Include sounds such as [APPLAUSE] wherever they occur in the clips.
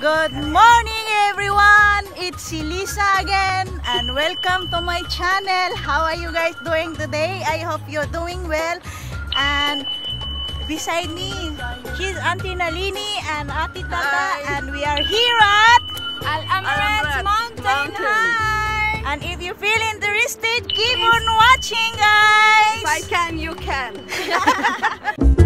Good morning everyone! It's si Lisa again and welcome to my channel. How are you guys doing today? I hope you're doing well. And beside me, she's Auntie Nalini and Ati Tata Hi. and we are here at Al Mountain, Mountain. High. And if you feel interested, keep on watching guys! If I can, you can. [LAUGHS]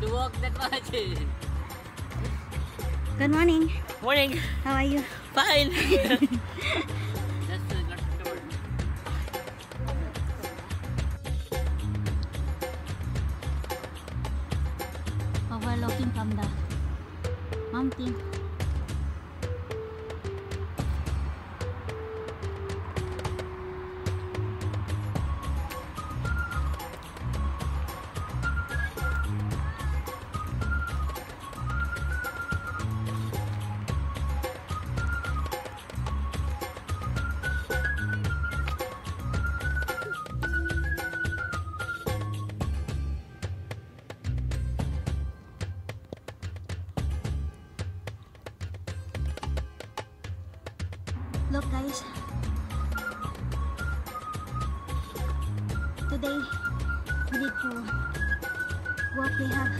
You walk that much. Good morning. Morning. How are you? Fine. [LAUGHS] Look guys. Today we need to walk. We have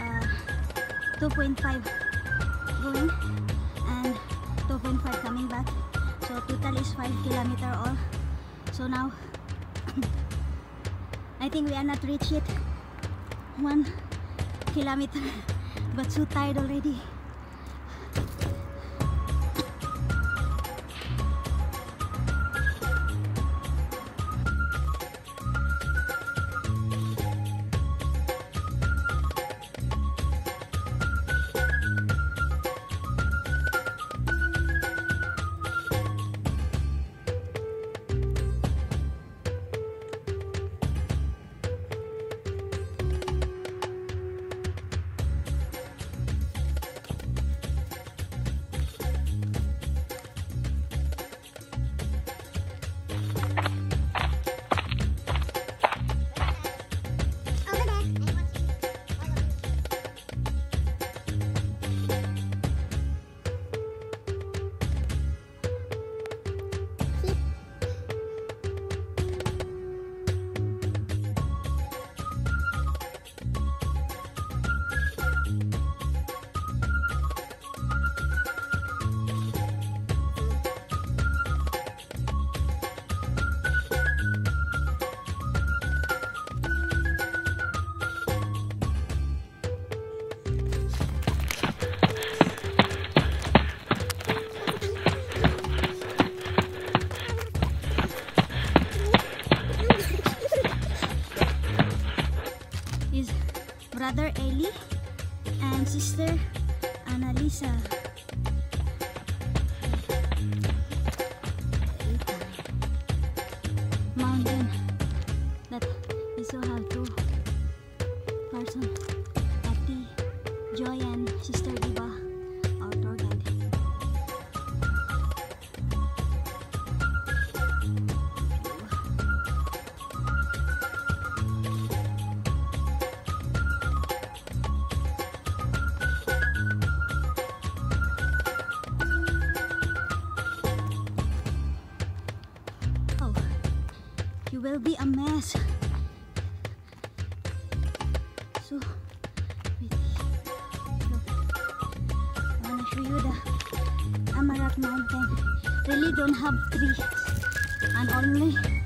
uh, 2.5 going and 2.5 coming back. So total is 5 kilometer all. So now [COUGHS] I think we are not reach yet 1 kilometer [LAUGHS] but so tired already. Brother Eli and sister Annalisa. Will be a mess. So, wait. I want to show you the Amerat mountain. Really don't have trees and only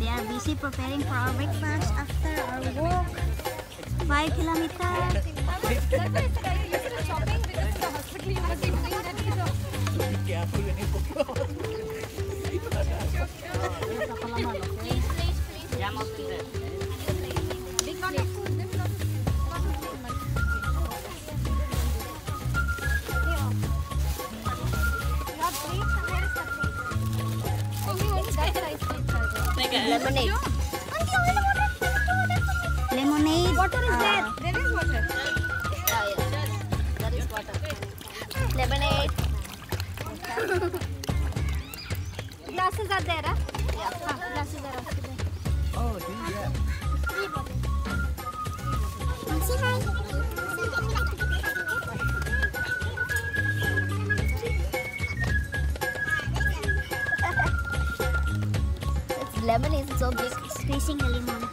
They are busy preparing for our breakfast after our walk. Five kilometers. Yeah, most of it. Lemonade. Lemonade. Water is ah. there. There is water. Yeah, yeah. That is water. Lemonade. Glasses are there, huh? Yeah. glasses are there. Lemon is so big. Squeezing the lemons.